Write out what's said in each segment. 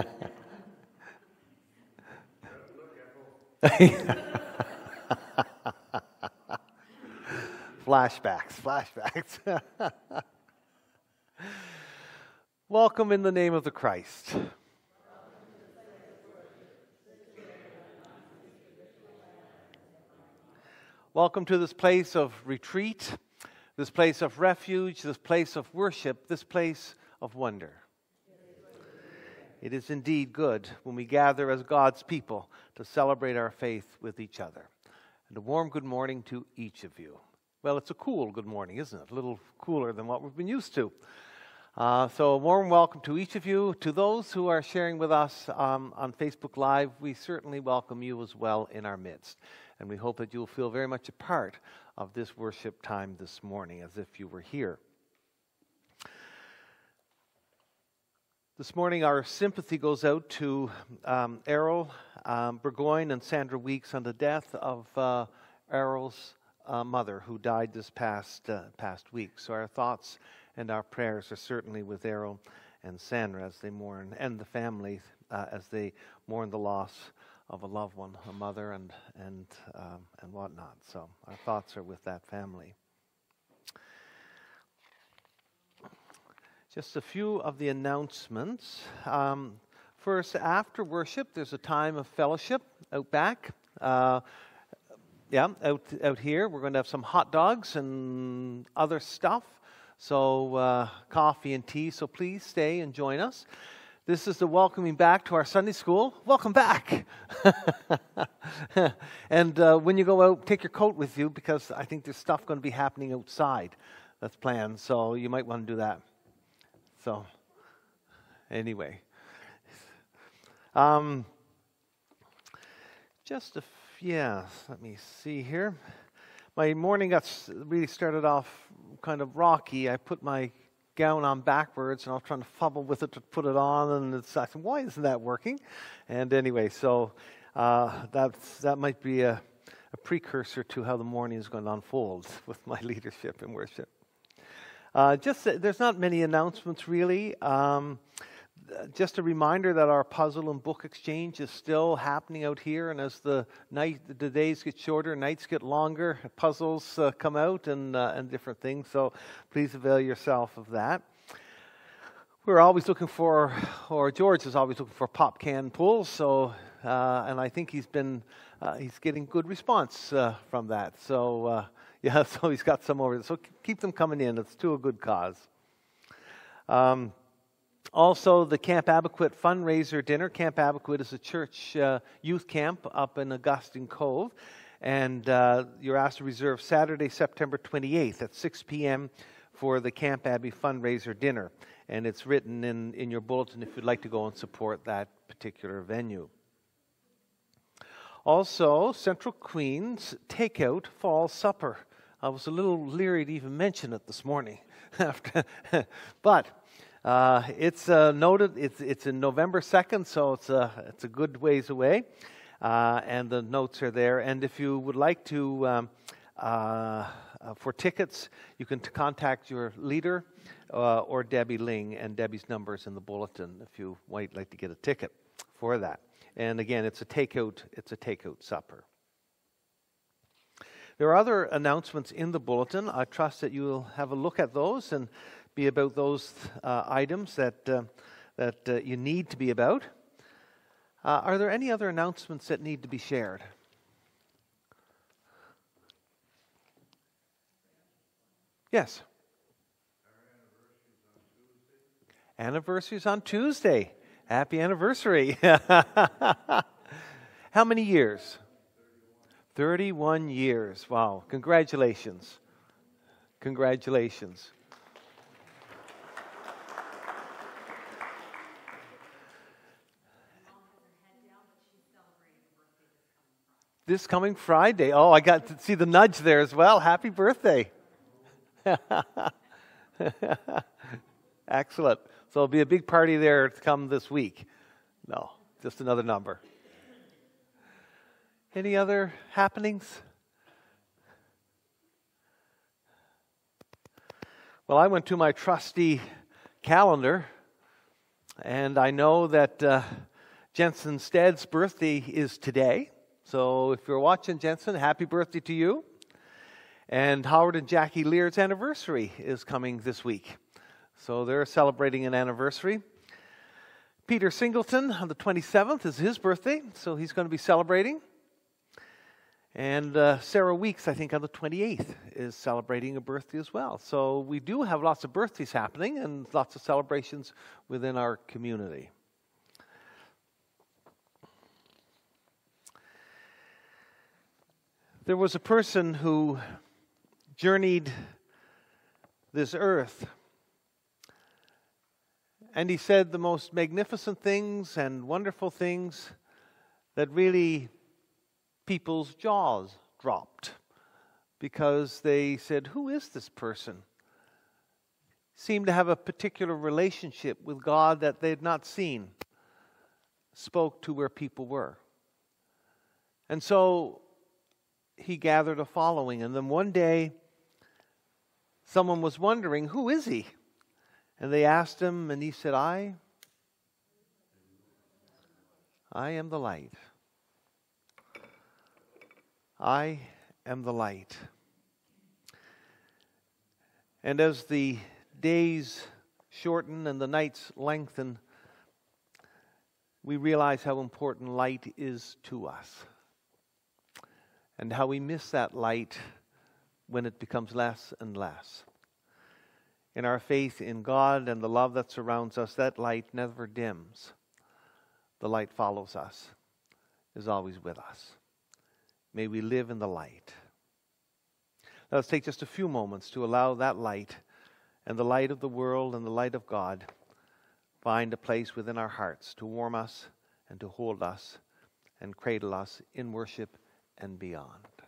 flashbacks, flashbacks. Welcome in the name of the Christ. Welcome to this place of retreat, this place of refuge, this place of worship, this place of wonder. It is indeed good when we gather as God's people to celebrate our faith with each other. And a warm good morning to each of you. Well, it's a cool good morning, isn't it? A little cooler than what we've been used to. Uh, so, a warm welcome to each of you. To those who are sharing with us um, on Facebook Live, we certainly welcome you as well in our midst. And we hope that you'll feel very much a part of this worship time this morning as if you were here. This morning, our sympathy goes out to um, Errol um, Burgoyne and Sandra Weeks on the death of uh, Errol's uh, mother, who died this past uh, past week. So our thoughts and our prayers are certainly with Errol and Sandra as they mourn, and the family uh, as they mourn the loss of a loved one, a mother, and and um, and whatnot. So our thoughts are with that family. Just a few of the announcements. Um, first, after worship, there's a time of fellowship out back. Uh, yeah, out out here, we're going to have some hot dogs and other stuff. So uh, coffee and tea. So please stay and join us. This is the welcoming back to our Sunday school. Welcome back. and uh, when you go out, take your coat with you because I think there's stuff going to be happening outside that's planned. So you might want to do that. So, anyway. Um, just a, yeah, let me see here. My morning got really started off kind of rocky. I put my gown on backwards, and I was trying to fumble with it to put it on, and it's, I said, "Why isn't that working?" And anyway, so uh, that that might be a, a precursor to how the morning is going to unfold with my leadership in worship. Uh, just there's not many announcements really. Um, just a reminder that our puzzle and book exchange is still happening out here, and as the night, the days get shorter, nights get longer, puzzles uh, come out, and uh, and different things. So please avail yourself of that. We're always looking for, or George is always looking for pop can pulls. So, uh, and I think he's been uh, he's getting good response uh, from that. So uh, yeah, so he's got some over there. So keep them coming in. It's to a good cause. Um, also, the Camp Abegweit fundraiser dinner. Camp Abegweit is a church uh, youth camp up in Augustine Cove. And uh, you're asked to reserve Saturday, September 28th at 6 p.m. for the Camp Abbey fundraiser dinner. And it's written in, in your bulletin if you'd like to go and support that particular venue. Also, Central Queens Takeout Fall Supper. I was a little leery to even mention it this morning. but uh, it's uh, noted, it's, it's in November 2nd, so it's a, it's a good ways away. Uh, and the notes are there. And if you would like to, um, uh, uh, for tickets, you can contact your leader or Debbie Ling, and Debbie's number is in the bulletin if you might like to get a ticket for that. And again, it's a takeout, it's a takeout supper. There are other announcements in the bulletin. I trust that you will have a look at those and be about those uh, items that, uh, that uh, you need to be about. Uh, are there any other announcements that need to be shared? Yes. Anniversaries on Tuesday. Happy anniversary. How many years? 31 years. Wow. Congratulations. Congratulations. this coming Friday. Oh, I got to see the nudge there as well. Happy birthday. Excellent. So it'll be a big party there to come this week. No, just another number. Any other happenings? Well, I went to my trusty calendar And I know that uh, Jensen Stead's birthday is today. So if you're watching Jensen, happy birthday to you. And Howard and Jackie Lear's anniversary is coming this week. So they're celebrating an anniversary. Peter Singleton on the 27th is his birthday, so he's going to be celebrating. And uh, Sarah Weeks, I think, on the 28th is celebrating a birthday as well. So we do have lots of birthdays happening and lots of celebrations within our community. There was a person who journeyed this earth, and he said the most magnificent things and wonderful things that really people's jaws dropped because they said, Who is this person? Seemed to have a particular relationship with God that they had not seen, spoke to where people were. And so he gathered a following. And then one day, someone was wondering, Who is he? And they asked him, and he said, I, I am the light. I am the light. And as the days shorten and the nights lengthen, we realize how important light is to us and how we miss that light when it becomes less and less. In our faith in God and the love that surrounds us, that light never dims. The light follows us, is always with us. May we live in the light. Let's take just a few moments to allow that light and the light of the world and the light of God find a place within our hearts to warm us and to hold us and cradle us in worship and beyond.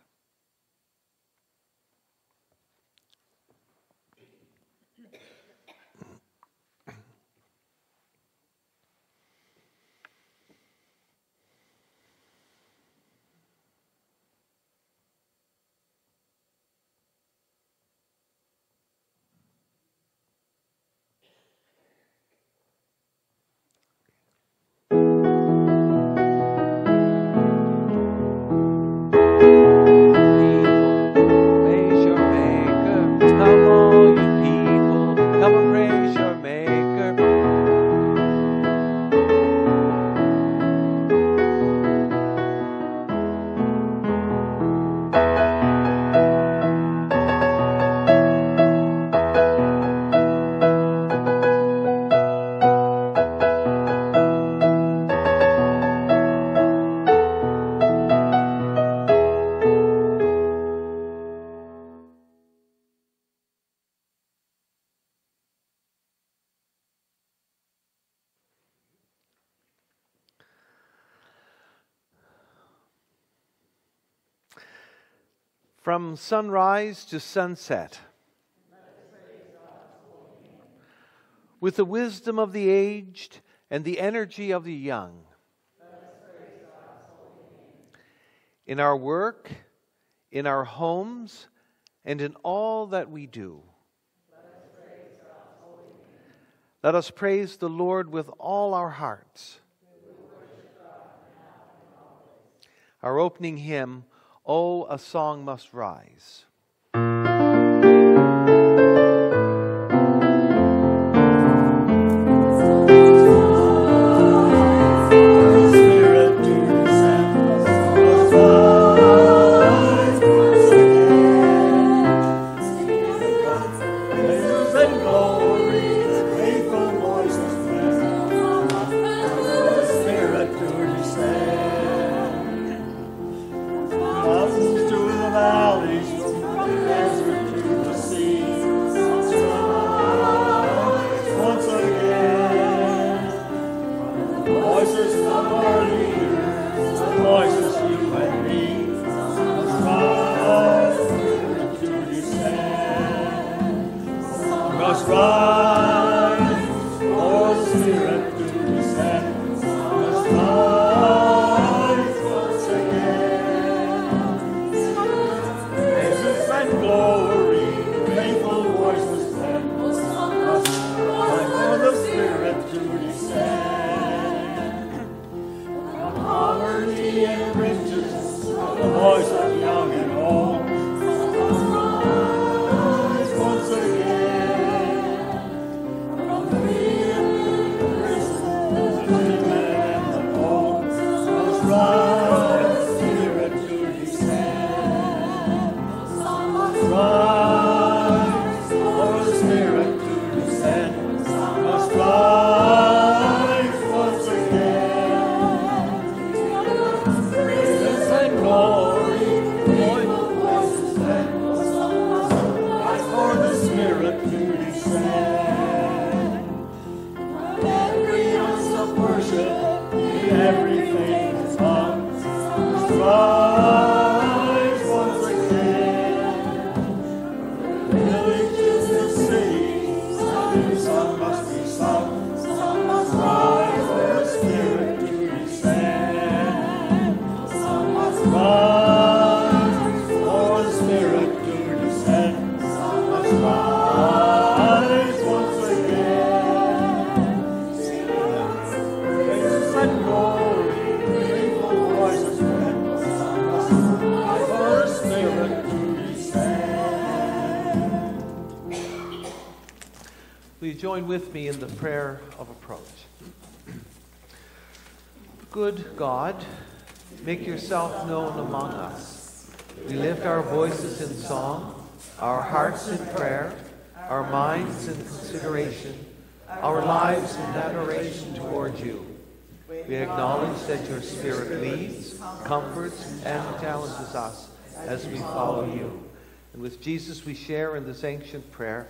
From sunrise to sunset, with the wisdom of the aged and the energy of the young, in our work, in our homes, and in all that we do. Let us praise the Lord with all our hearts. Our opening hymn, Oh, a song must rise. Join with me in the prayer of approach? Good God, make yourself known among us. We lift our voices in song, our hearts in prayer, our minds in consideration, our lives in adoration toward you. We acknowledge that your Spirit leads, comforts, and challenges us as we follow you. And with Jesus, we share in this ancient prayer.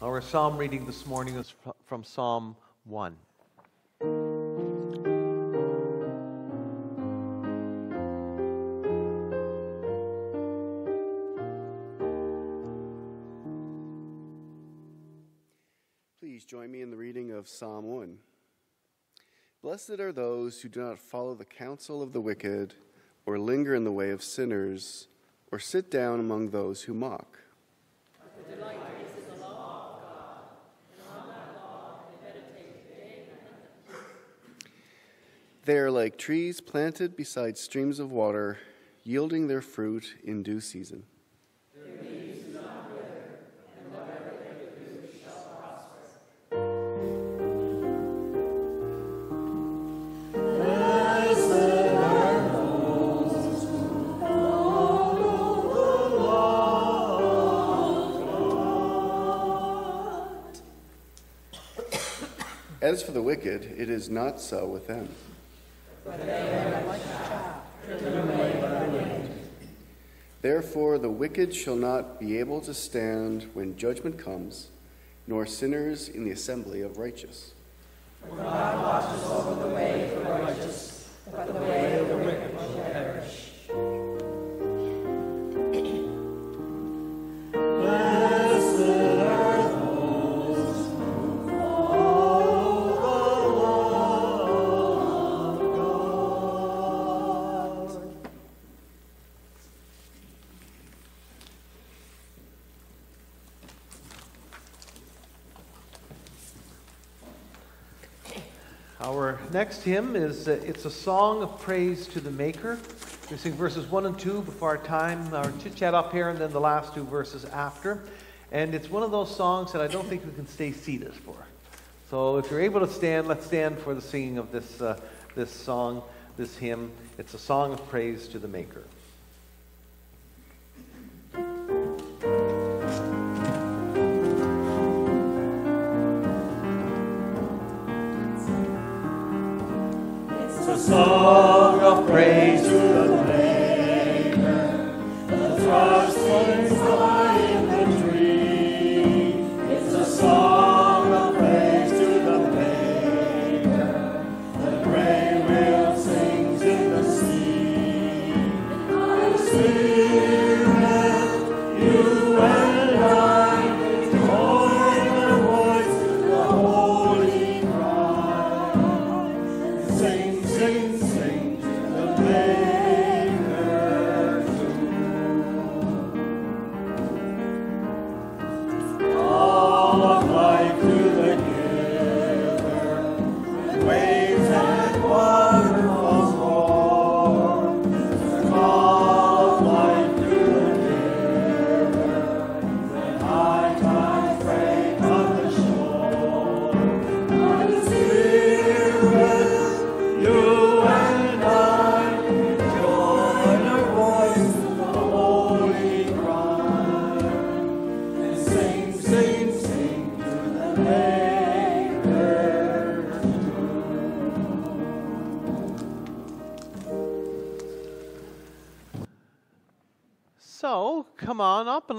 Our psalm reading this morning is from Psalm 1. Please join me in the reading of Psalm 1. Blessed are those who do not follow the counsel of the wicked, or linger in the way of sinners, or sit down among those who mock. They are like trees planted beside streams of water, yielding their fruit in due season. As for the wicked, it is not so with them. Therefore, the wicked shall not be able to stand when judgment comes, nor sinners in the assembly of righteous. For God watches over the way of the righteous, but the way of the wicked next hymn is uh, it's a song of praise to the Maker. We sing verses one and two before our time, our chit chat up here, and then the last two verses after. And it's one of those songs that I don't think we can stay seated for. So if you're able to stand, let's stand for the singing of this uh, this song, this hymn. It's a song of praise to the Maker.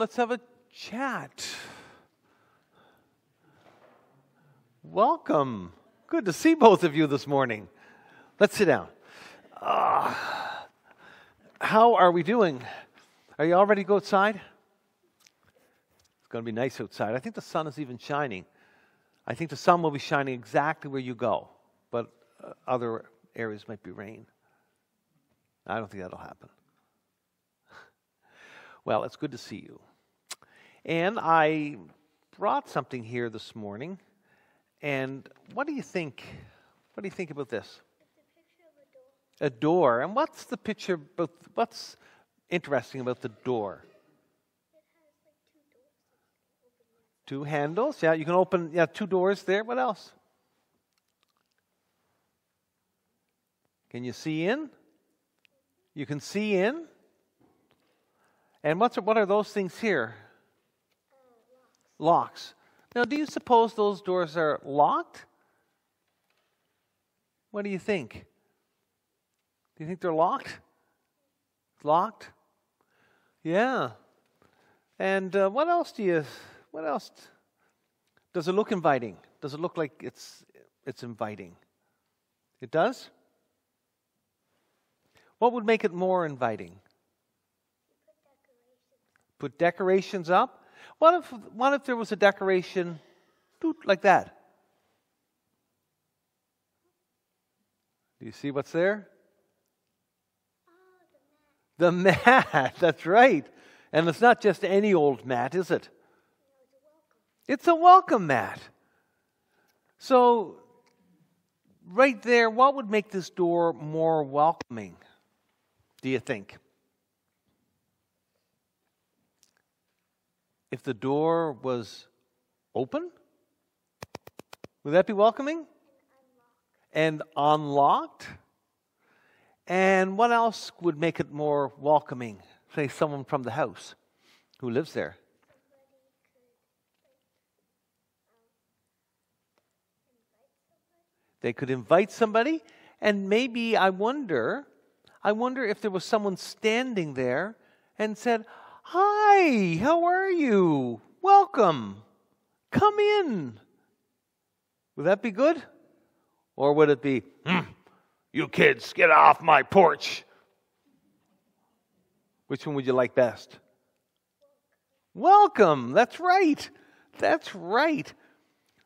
Let's have a chat. Welcome. Good to see both of you this morning. Let's sit down. Uh, how are we doing? Are you all ready to go outside? It's going to be nice outside. I think the sun is even shining. I think the sun will be shining exactly where you go, but uh, other areas might be rain. I don't think that'll happen. Well, it's good to see you. And I brought something here this morning. And what do you think? What do you think about this? A door. And what's the picture about? What's interesting about the door? Two handles. Yeah, you can open. Yeah, two doors there. What else? Can you see in? You can see in. And what's what are those things here? Locks. Now, do you suppose those doors are locked? What do you think? Do you think they're locked? Locked? Yeah. And uh, what else do you? What else? Does it look inviting? Does it look like it's it's inviting? It does. What would make it more inviting? Put decorations up. What if, what if there was a decoration like that? Do you see what's there? the mat, that's right. And it's not just any old mat, is it? It's a welcome mat. So, right there, what would make this door more welcoming, do you think? If the door was open? Would that be welcoming? And unlocked? And what else would make it more welcoming? Say someone from the house who lives there. They could invite somebody, and maybe I wonder, I wonder if there was someone standing there and said, Hi, how are you? Welcome. Come in. Would that be good? Or would it be, mm, you kids, get off my porch? Which one would you like best? Welcome. That's right. That's right.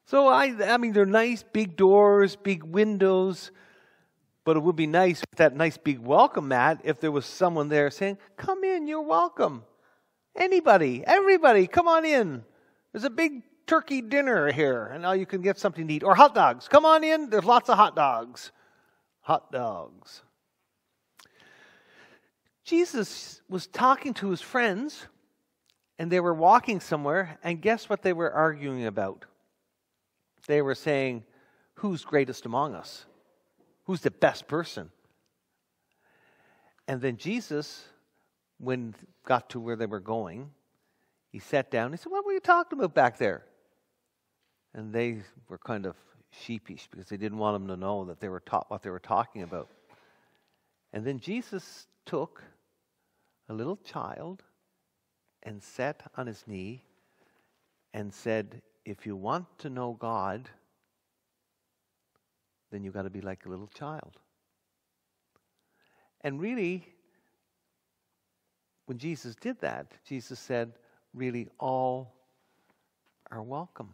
So I I mean they're nice big doors, big windows, but it would be nice with that nice big welcome mat if there was someone there saying, "Come in, you're welcome." Anybody, everybody, come on in. There's a big turkey dinner here, and now you can get something to eat. Or hot dogs. Come on in. There's lots of hot dogs. Hot dogs. Jesus was talking to his friends, and they were walking somewhere, and guess what they were arguing about? They were saying, Who's greatest among us? Who's the best person? And then Jesus when got to where they were going, he sat down. He said, What were you talking about back there? And they were kind of sheepish because they didn't want him to know that they were taught what they were talking about. And then Jesus took a little child and sat on his knee and said, If you want to know God, then you've got to be like a little child. And really, when Jesus did that, Jesus said, really, all are welcome.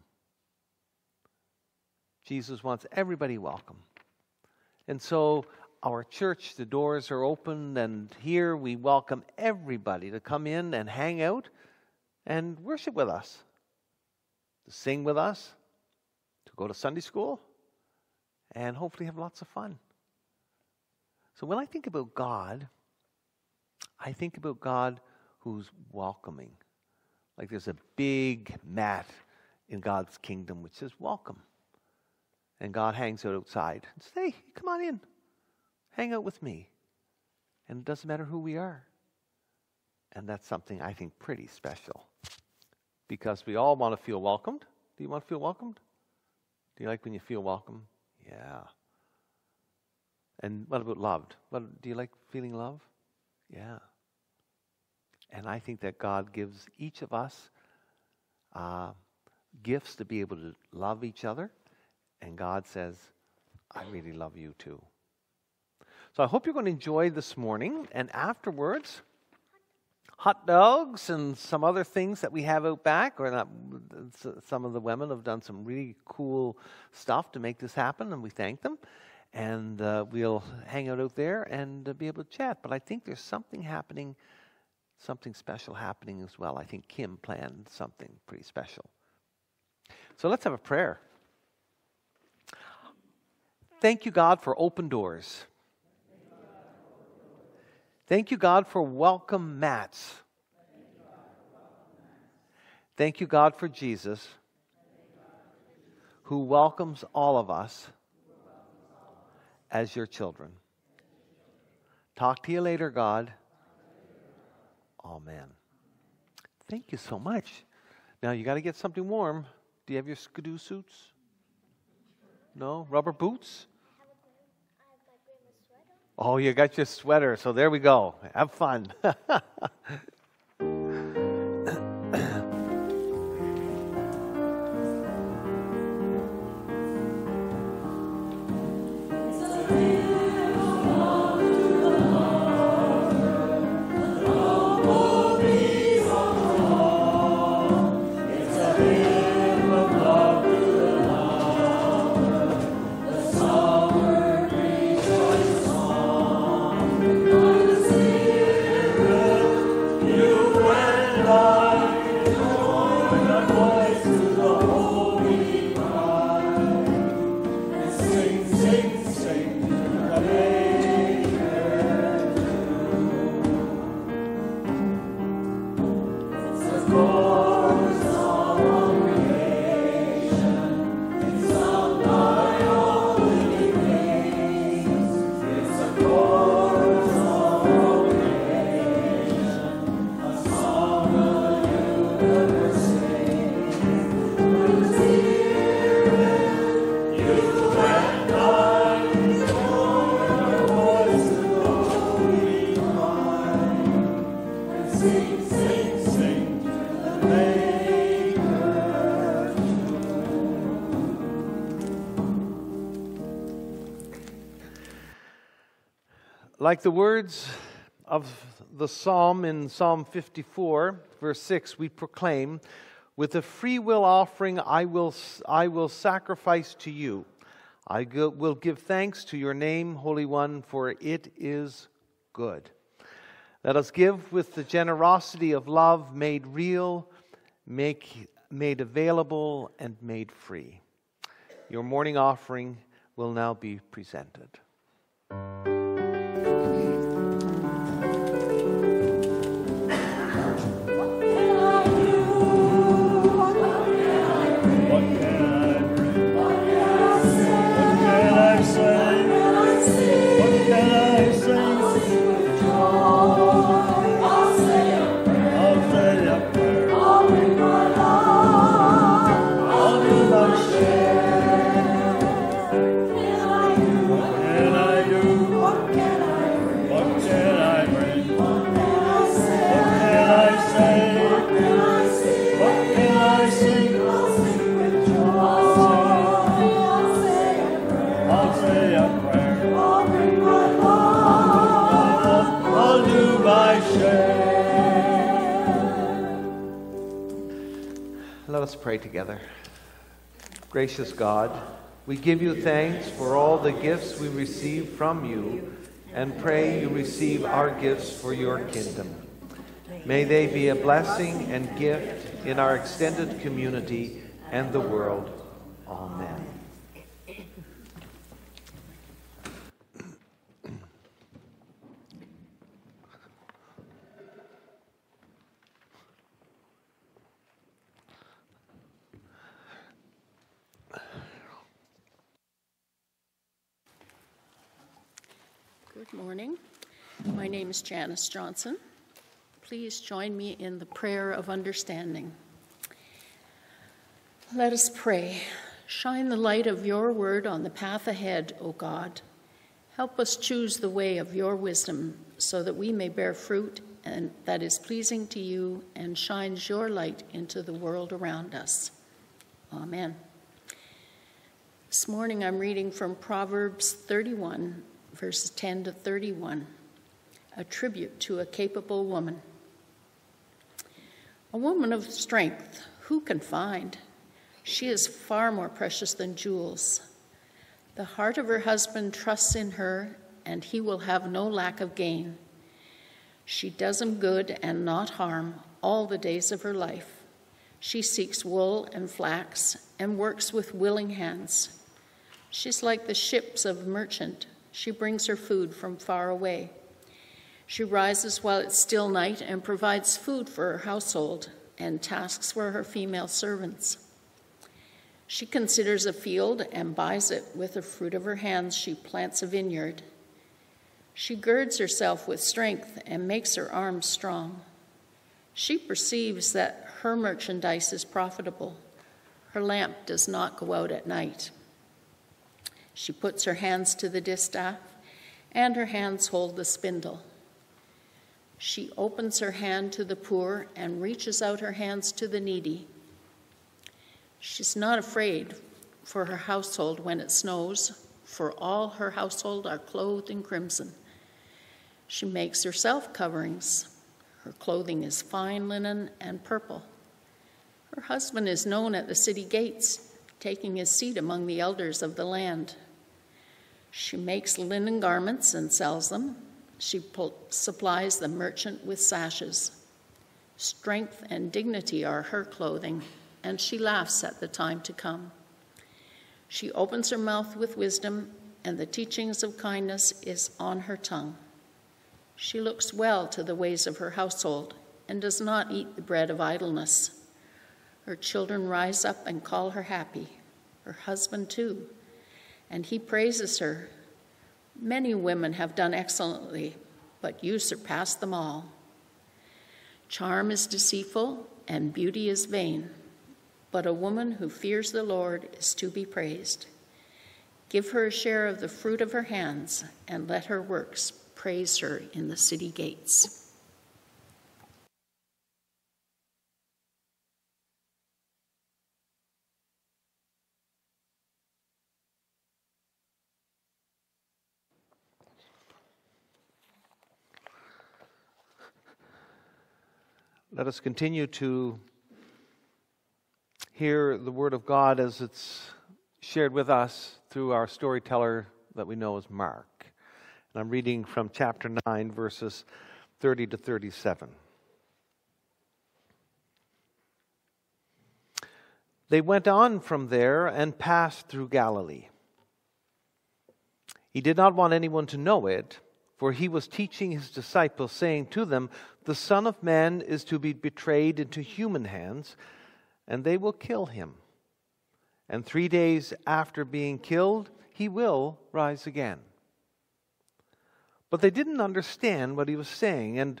Jesus wants everybody welcome. And so, our church, the doors are open, and here we welcome everybody to come in and hang out and worship with us, to sing with us, to go to Sunday school, and hopefully have lots of fun. So, when I think about God, I think about God who's welcoming. Like there's a big mat in God's kingdom which says, Welcome. And God hangs out outside and says, Hey, come on in. Hang out with me. And it doesn't matter who we are. And that's something I think pretty special. Because we all want to feel welcomed. Do you want to feel welcomed? Do you like when you feel welcome? Yeah. And what about loved? What, do you like feeling love? Yeah. And I think that God gives each of us uh, gifts to be able to love each other. And God says, I really love you too. So I hope you're going to enjoy this morning. And afterwards, hot dogs and some other things that we have out back, or not, some of the women have done some really cool stuff to make this happen, and we thank them. And uh, we'll hang out out there and uh, be able to chat. But I think there's something happening, something special happening as well. I think Kim planned something pretty special. So let's have a prayer. Thank you, God, for open doors. Thank you, God, for welcome mats. Thank you, God, for Jesus, who welcomes all of us as your children. Talk to you later, God. Oh, Amen. Thank you so much. Now you got to get something warm. Do you have your skidoo suits? No? Rubber boots? Oh, you got your sweater. So there we go. Have fun. Like the words of the psalm in Psalm 54, verse 6, we proclaim, With a free will offering, I will, I will sacrifice to you. I will give thanks to your name, Holy One, for it is good. Let us give with the generosity of love made real, make, made available, and made free. Your morning offering will now be presented. Together. Gracious God, we give you thanks for all the gifts we receive from you and pray you receive our gifts for your kingdom. May they be a blessing and gift in our extended community and the world. Amen. Good morning. My name is Janice Johnson. Please join me in the prayer of understanding. Let us pray. Shine the light of your word on the path ahead, O God. Help us choose the way of your wisdom so that we may bear fruit and that is pleasing to you and shines your light into the world around us. Amen. This morning I'm reading from Proverbs 31, verses 10 to 31, a tribute to a capable woman. A woman of strength, who can find? She is far more precious than jewels. The heart of her husband trusts in her, and he will have no lack of gain. She does him good and not harm all the days of her life. She seeks wool and flax and works with willing hands. She's like the ships of merchant. She brings her food from far away. She rises while it's still night and provides food for her household and tasks for her female servants. She considers a field and buys it. With the fruit of her hands, she plants a vineyard. She girds herself with strength and makes her arms strong. She perceives that her merchandise is profitable. Her lamp does not go out at night. She puts her hands to the distaff, and her hands hold the spindle. She opens her hand to the poor and reaches out her hands to the needy. She's not afraid for her household when it snows, for all her household are clothed in crimson. She makes herself coverings. Her clothing is fine linen and purple. Her husband is known at the city gates, taking his seat among the elders of the land. She makes linen garments and sells them. She supplies the merchant with sashes. Strength and dignity are her clothing and she laughs at the time to come. She opens her mouth with wisdom, and the teachings of kindness is on her tongue. She looks well to the ways of her household and does not eat the bread of idleness. Her children rise up and call her happy, her husband too, and he praises her. Many women have done excellently, but you surpass them all. Charm is deceitful, and beauty is vain but a woman who fears the Lord is to be praised. Give her a share of the fruit of her hands, and let her works praise her in the city gates. Let us continue to hear the Word of God as it's shared with us through our storyteller that we know as Mark. And I'm reading from chapter 9, verses 30 to 37. They went on from there and passed through Galilee. He did not want anyone to know it, for he was teaching his disciples, saying to them, The Son of Man is to be betrayed into human hands and they will kill him. And three days after being killed, he will rise again. But they didn't understand what he was saying, and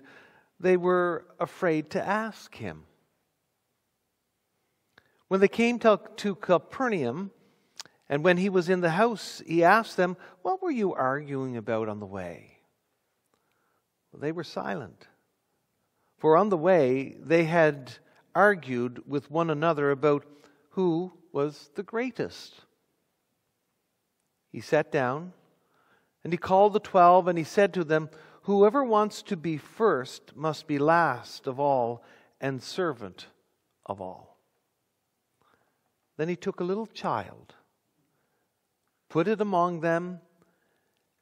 they were afraid to ask him. When they came to, to Capernaum, and when he was in the house, he asked them, What were you arguing about on the way? They were silent. For on the way, they had argued with one another about who was the greatest. He sat down and he called the twelve and he said to them, Whoever wants to be first must be last of all and servant of all. Then he took a little child, put it among them,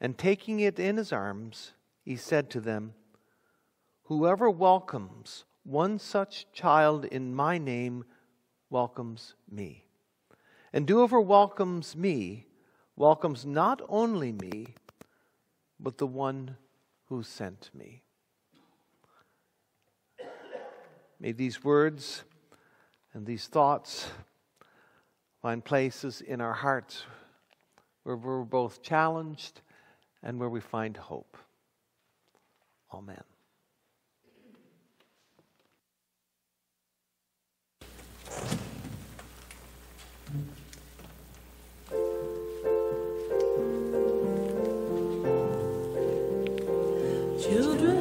and taking it in his arms, he said to them, Whoever welcomes one such child in my name welcomes me. And whoever welcomes me welcomes not only me, but the one who sent me. May these words and these thoughts find places in our hearts where we're both challenged and where we find hope. Amen. Children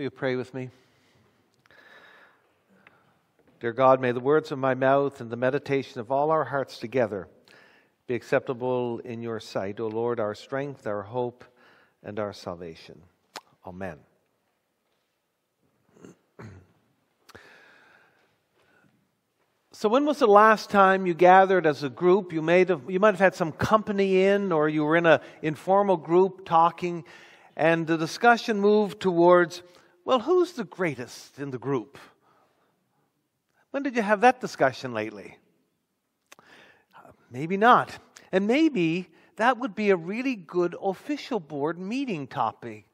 Will you pray with me? Dear God, may the words of my mouth and the meditation of all our hearts together be acceptable in your sight, O Lord, our strength, our hope, and our salvation. Amen. So, when was the last time you gathered as a group? You, made a, you might have had some company in, or you were in an informal group talking, and the discussion moved towards, well, who's the greatest in the group? When did you have that discussion lately? Maybe not. And maybe that would be a really good official board meeting topic,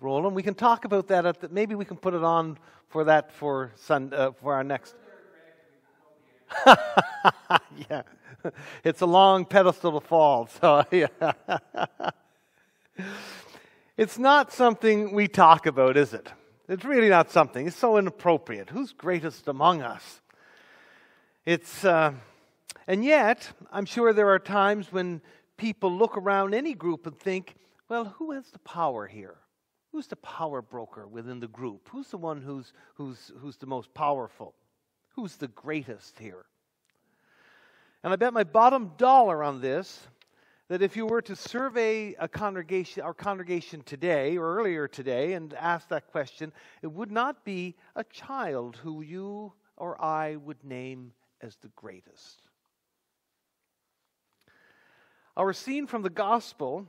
Roland. We can talk about that. At the, maybe we can put it on for that for, Sun, uh, for our next. yeah, it's a long pedestal to fall. So yeah, it's not something we talk about, is it? It's really not something. It's so inappropriate. Who's greatest among us? It's, uh, and yet, I'm sure there are times when people look around any group and think, well, who has the power here? Who's the power broker within the group? Who's the one who's, who's, who's the most powerful? Who's the greatest here? And I bet my bottom dollar on this that if you were to survey a congregation, our congregation today or earlier today and ask that question, it would not be a child who you or I would name as the greatest. Our scene from the gospel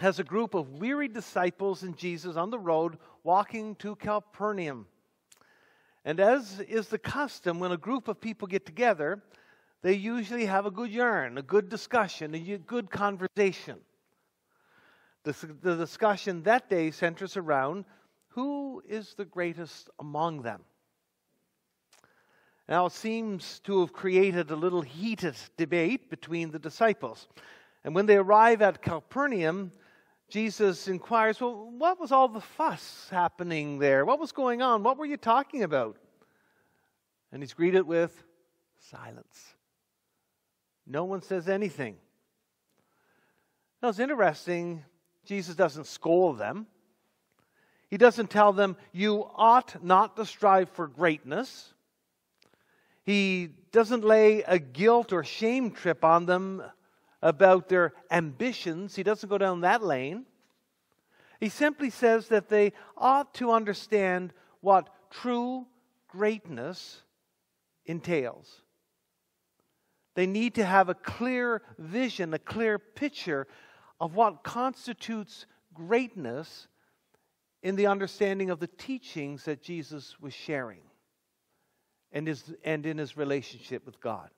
has a group of weary disciples and Jesus on the road walking to Capernaum. And as is the custom, when a group of people get together, they usually have a good yarn, a good discussion, a good conversation. The, the discussion that day centers around who is the greatest among them. Now, it seems to have created a little heated debate between the disciples. And when they arrive at Capernaum, Jesus inquires, Well, what was all the fuss happening there? What was going on? What were you talking about? And he's greeted with silence. No one says anything. Now, it's interesting, Jesus doesn't scold them. He doesn't tell them, You ought not to strive for greatness. He doesn't lay a guilt or shame trip on them about their ambitions. He doesn't go down that lane. He simply says that they ought to understand what true greatness entails. They need to have a clear vision, a clear picture of what constitutes greatness in the understanding of the teachings that Jesus was sharing and, his, and in his relationship with God.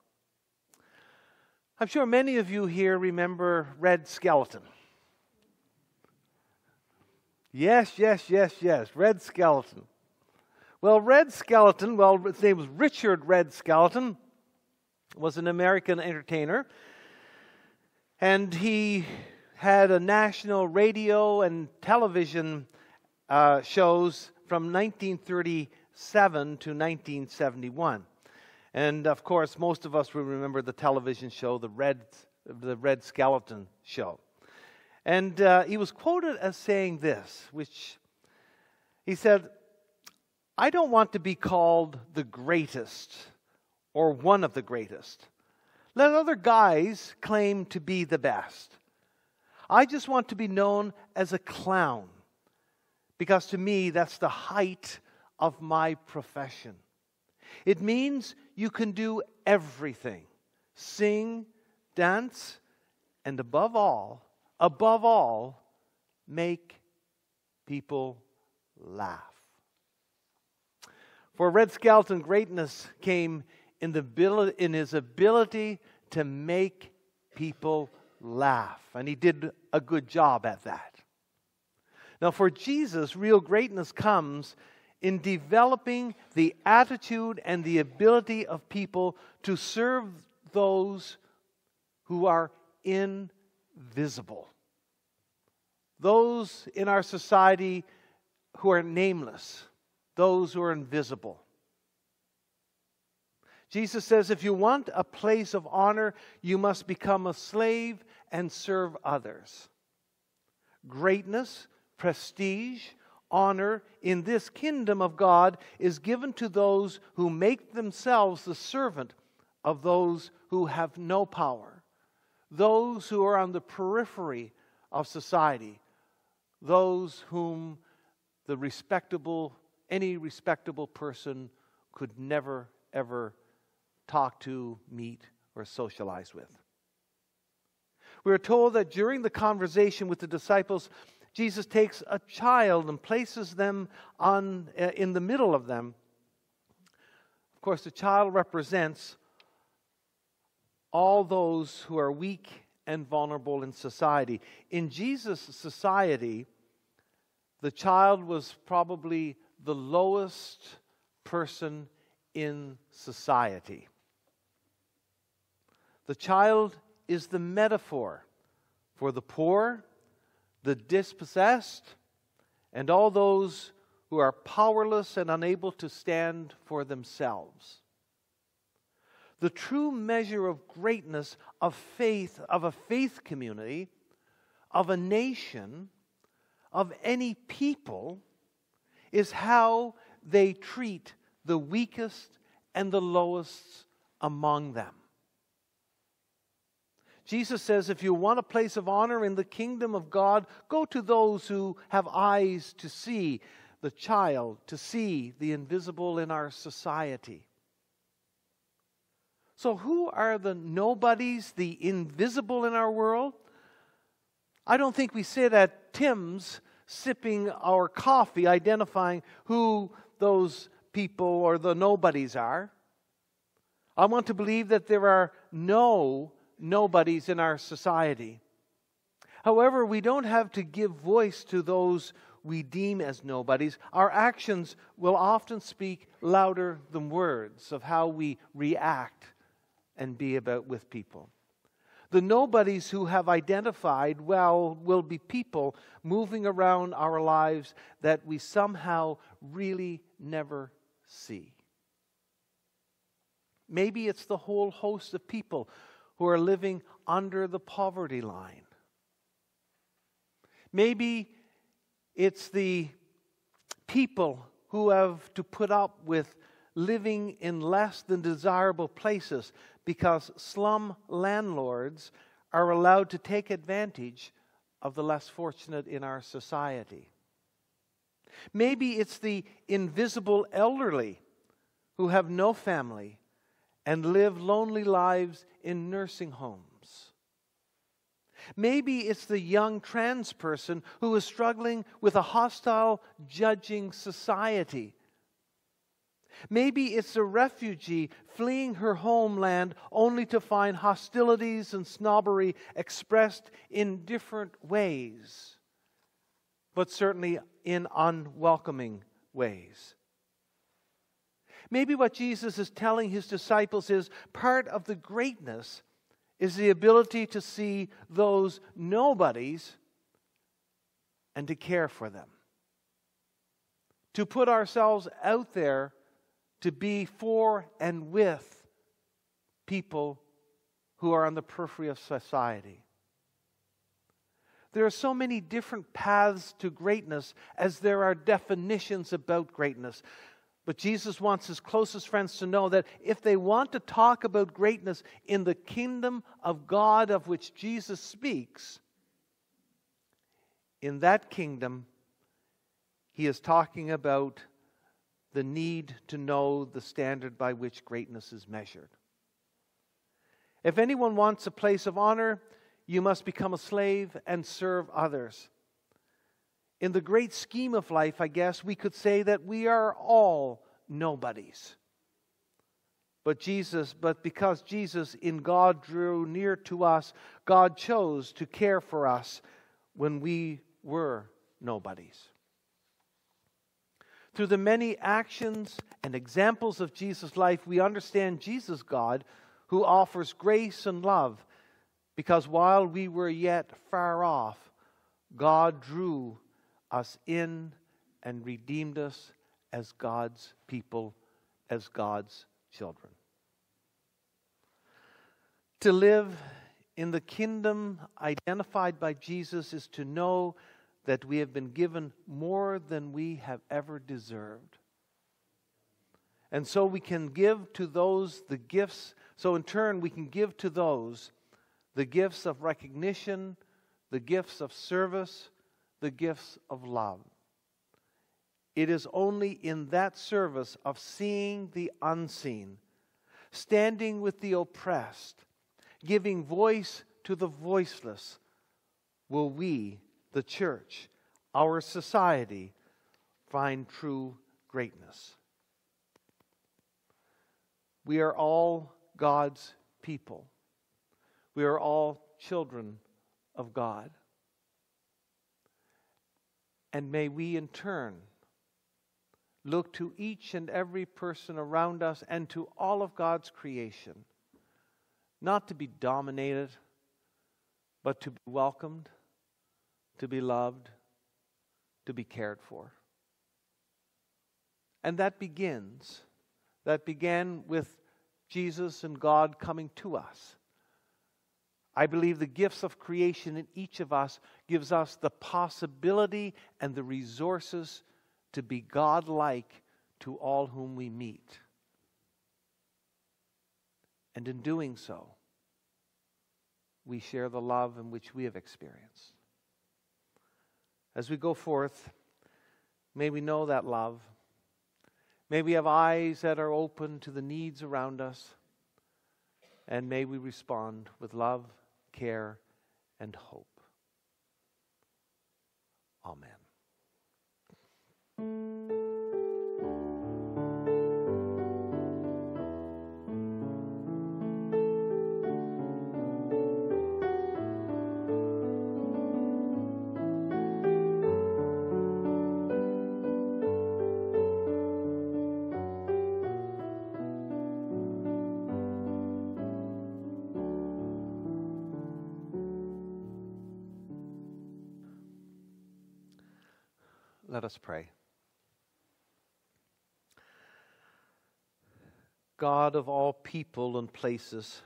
I'm sure many of you here remember Red Skelton. Yes, yes, yes, yes, Red Skelton. Well, Red Skelton, well, his name was Richard Red Skelton, was an American entertainer, and he had a national radio and television uh, shows from 1937 to 1971. And of course, most of us will remember the television show, the Red, the Red Skelton Show. And uh, he was quoted as saying this, which he said, I don't want to be called the greatest or one of the greatest. Let other guys claim to be the best. I just want to be known as a clown because to me, that's the height of my profession. It means you can do everything sing, dance, and above all, above all, make people laugh. For Red Skelton, greatness came in, the in his ability to make people laugh, and he did a good job at that. Now, for Jesus, real greatness comes in developing the attitude and the ability of people to serve those who are invisible. Those in our society who are nameless, those who are invisible. Jesus says if you want a place of honor, you must become a slave and serve others. Greatness, prestige, honor in this kingdom of God is given to those who make themselves the servant of those who have no power, those who are on the periphery of society, those whom the respectable, any respectable person could never, ever talk to, meet, or socialize with. We are told that during the conversation with the disciples, Jesus takes a child and places them on, uh, in the middle of them. Of course, the child represents all those who are weak and vulnerable in society. In Jesus' society, the child was probably the lowest person in society. The child is the metaphor for the poor, the dispossessed, and all those who are powerless and unable to stand for themselves. The true measure of greatness of faith, of a faith community, of a nation, of any people, is how they treat the weakest and the lowest among them. Jesus says, if you want a place of honor in the kingdom of God, go to those who have eyes to see the child, to see the invisible in our society. So, who are the nobodies, the invisible in our world? I don't think we sit at Tim's sipping our coffee, identifying who those people or the nobodies are. I want to believe that there are no nobodies in our society. However, we don't have to give voice to those we deem as nobodies. Our actions will often speak louder than words of how we react and be about with people. The nobodies who have identified well will be people moving around our lives that we somehow really never see. Maybe it's the whole host of people who are living under the poverty line. Maybe it's the people who have to put up with living in less than desirable places because slum landlords are allowed to take advantage of the less fortunate in our society. Maybe it's the invisible elderly who have no family and live lonely lives in nursing homes. Maybe it's the young trans person who is struggling with a hostile, judging society. Maybe it's a refugee fleeing her homeland only to find hostilities and snobbery expressed in different ways, but certainly in unwelcoming ways. Maybe what Jesus is telling his disciples is part of the greatness is the ability to see those nobodies and to care for them. To put ourselves out there to be for and with people who are on the periphery of society. There are so many different paths to greatness as there are definitions about greatness. But Jesus wants his closest friends to know that if they want to talk about greatness in the kingdom of God of which Jesus speaks, in that kingdom, he is talking about the need to know the standard by which greatness is measured. If anyone wants a place of honor, you must become a slave and serve others. In the great scheme of life, I guess we could say that we are all nobodies. But Jesus, but because Jesus in God drew near to us, God chose to care for us when we were nobodies. Through the many actions and examples of Jesus' life, we understand Jesus, God, who offers grace and love, because while we were yet far off, God drew us in and redeemed us as God's people, as God's children. To live in the kingdom identified by Jesus is to know that we have been given more than we have ever deserved. And so we can give to those the gifts, so in turn, we can give to those the gifts of recognition, the gifts of service, the gifts of love. It is only in that service of seeing the unseen, standing with the oppressed, giving voice to the voiceless, will we, the church, our society, find true greatness. We are all God's people. We are all children of God. And may we in turn look to each and every person around us and to all of God's creation, not to be dominated, but to be welcomed, to be loved, to be cared for. And that begins, that began with Jesus and God coming to us. I believe the gifts of creation in each of us gives us the possibility and the resources to be God-like to all whom we meet. And in doing so, we share the love in which we have experienced. As we go forth, may we know that love. May we have eyes that are open to the needs around us. And may we respond with love care, and hope. Amen. Let us pray. God of all people and places,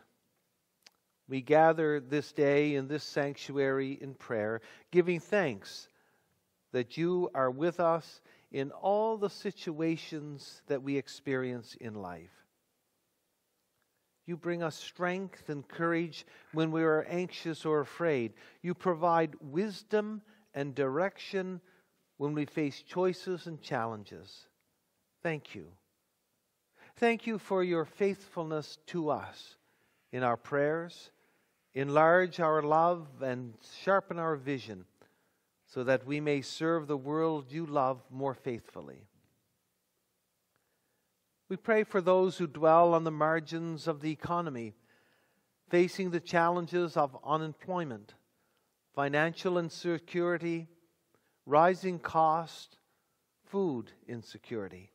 we gather this day in this sanctuary in prayer, giving thanks that you are with us in all the situations that we experience in life. You bring us strength and courage when we are anxious or afraid. You provide wisdom and direction when we face choices and challenges. Thank you. Thank you for your faithfulness to us in our prayers. Enlarge our love and sharpen our vision so that we may serve the world you love more faithfully. We pray for those who dwell on the margins of the economy, facing the challenges of unemployment, financial insecurity, rising cost, food insecurity.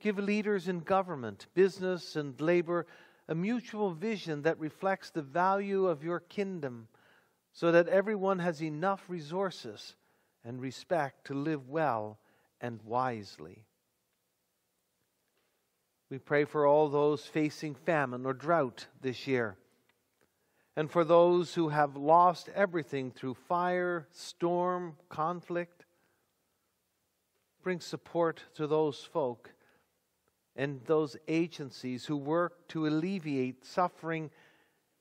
Give leaders in government, business, and labor a mutual vision that reflects the value of your kingdom so that everyone has enough resources and respect to live well and wisely. We pray for all those facing famine or drought this year and for those who have lost everything through fire, storm, conflict. Bring support to those folk and those agencies who work to alleviate suffering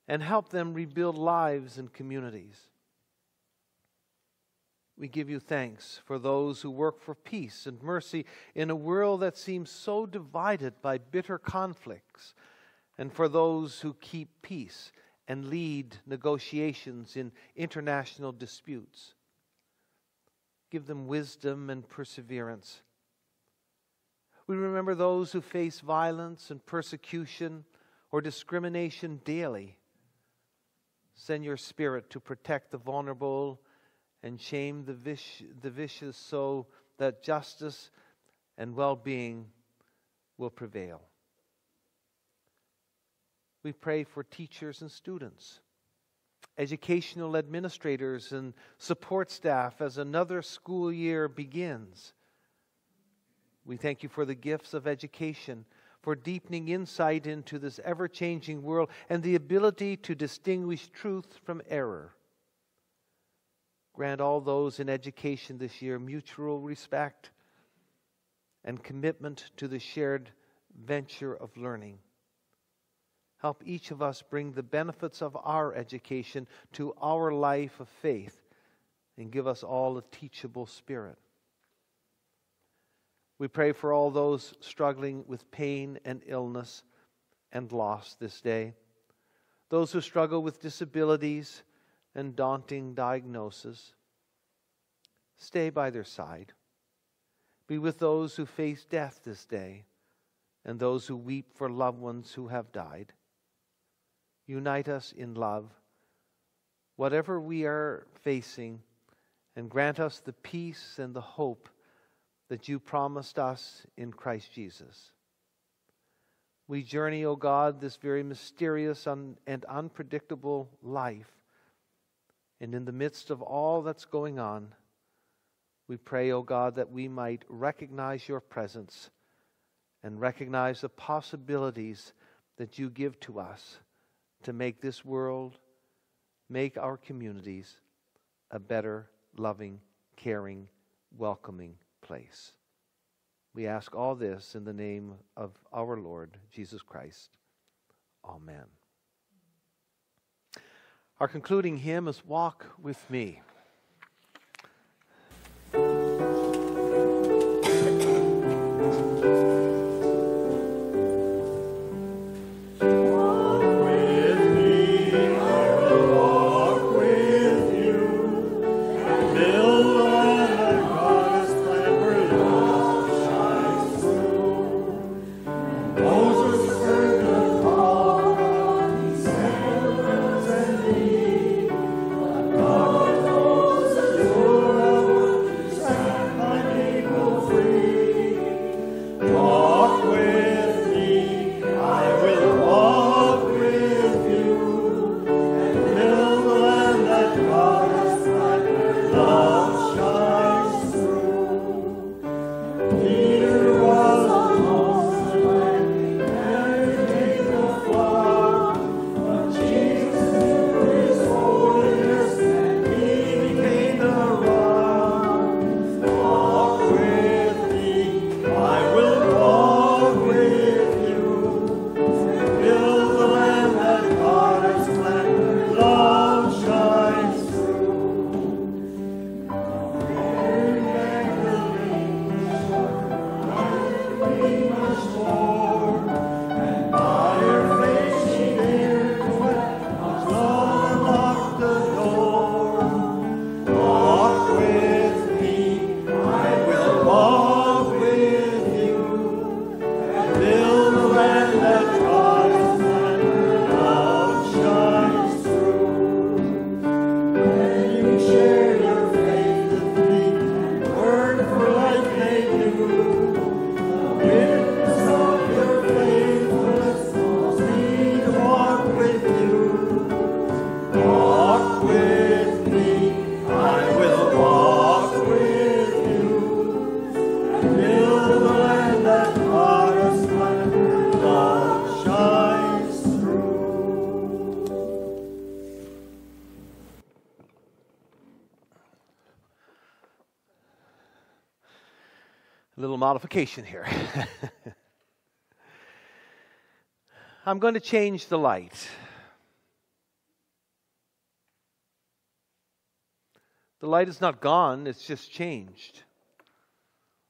and help them rebuild lives and communities. We give you thanks for those who work for peace and mercy in a world that seems so divided by bitter conflicts, and for those who keep peace and lead negotiations in international disputes. Give them wisdom and perseverance. We remember those who face violence and persecution or discrimination daily. Send your spirit to protect the vulnerable and shame the, vic- the vicious so that justice and well being will prevail. We pray for teachers and students, educational administrators, and support staff as another school year begins. We thank you for the gifts of education, for deepening insight into this ever changing world, and the ability to distinguish truth from error. Grant all those in education this year mutual respect and commitment to the shared venture of learning. Help each of us bring the benefits of our education to our life of faith and give us all a teachable spirit. We pray for all those struggling with pain and illness and loss this day, those who struggle with disabilities and daunting diagnosis. Stay by their side. Be with those who face death this day and those who weep for loved ones who have died. Unite us in love, whatever we are facing, and grant us the peace and the hope that you promised us in Christ Jesus. We journey, O God, this very mysterious and unpredictable life. And in the midst of all that's going on, we pray, O oh God, that we might recognize your presence and recognize the possibilities that you give to us to make this world, make our communities a better, loving, caring, welcoming place. We ask all this in the name of our Lord Jesus Christ. Amen. Our concluding hymn is Walk with Me. Here. I'm going to change the light. The light is not gone, it's just changed.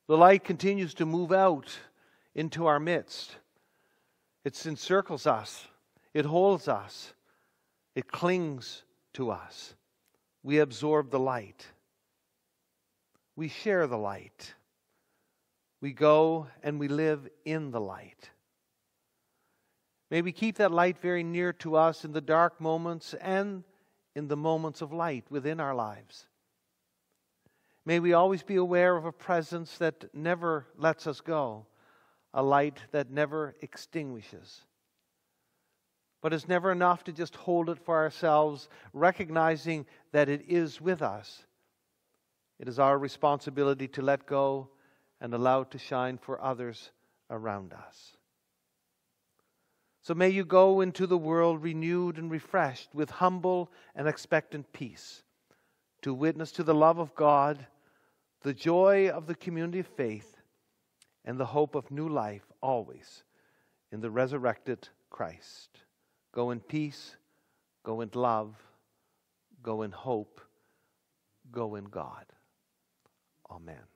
The light continues to move out into our midst. It encircles us, it holds us, it clings to us. We absorb the light, we share the light. We go and we live in the light. May we keep that light very near to us in the dark moments and in the moments of light within our lives. May we always be aware of a presence that never lets us go, a light that never extinguishes. But it's never enough to just hold it for ourselves, recognizing that it is with us. It is our responsibility to let go and allowed to shine for others around us. So may you go into the world renewed and refreshed with humble and expectant peace to witness to the love of God, the joy of the community of faith, and the hope of new life always in the resurrected Christ. Go in peace, go in love, go in hope, go in God. Amen.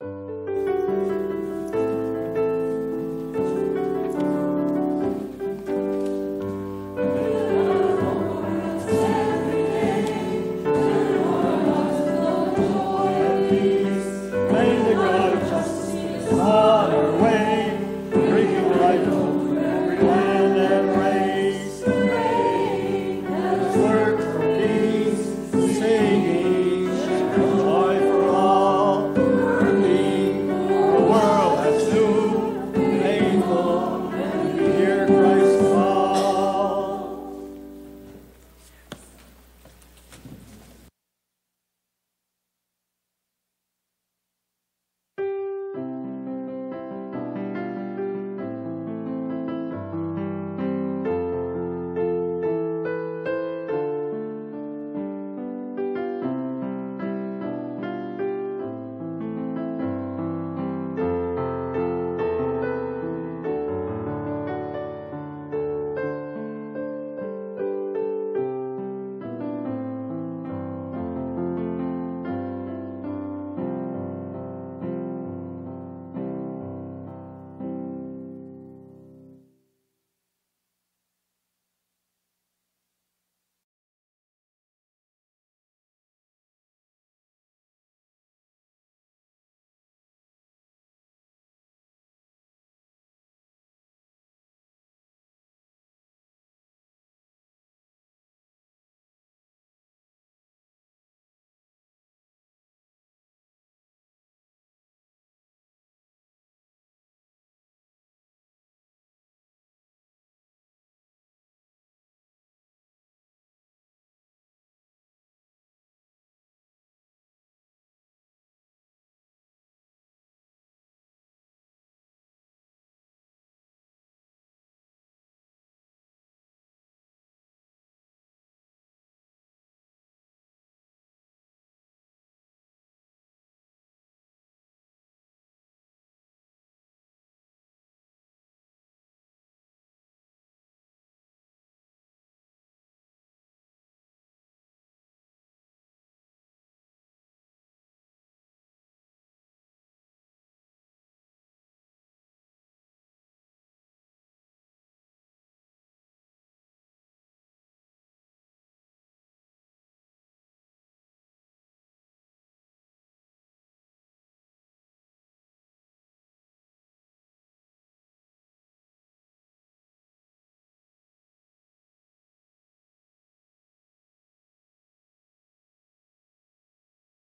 Thank you.